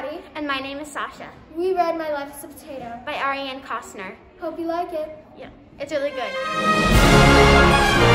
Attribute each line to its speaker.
Speaker 1: Maddie.
Speaker 2: And my name is Sasha.
Speaker 1: We read My Life as a Potato
Speaker 2: by Arianne Costner.
Speaker 1: Hope you like it.
Speaker 2: Yeah, it's really good.